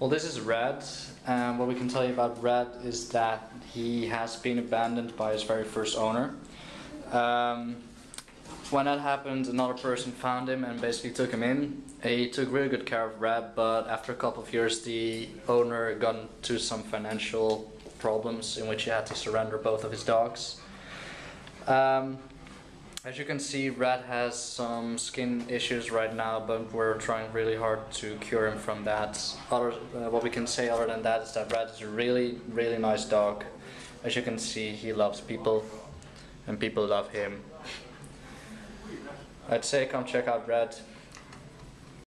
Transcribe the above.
Well, this is Red, and what we can tell you about Red is that he has been abandoned by his very first owner. Um, when that happened, another person found him and basically took him in. He took really good care of Red, but after a couple of years, the owner got into some financial problems in which he had to surrender both of his dogs. Um, as you can see, Red has some skin issues right now, but we're trying really hard to cure him from that. Other, uh, what we can say other than that is that Red is a really, really nice dog. As you can see, he loves people, and people love him. I'd say come check out Red.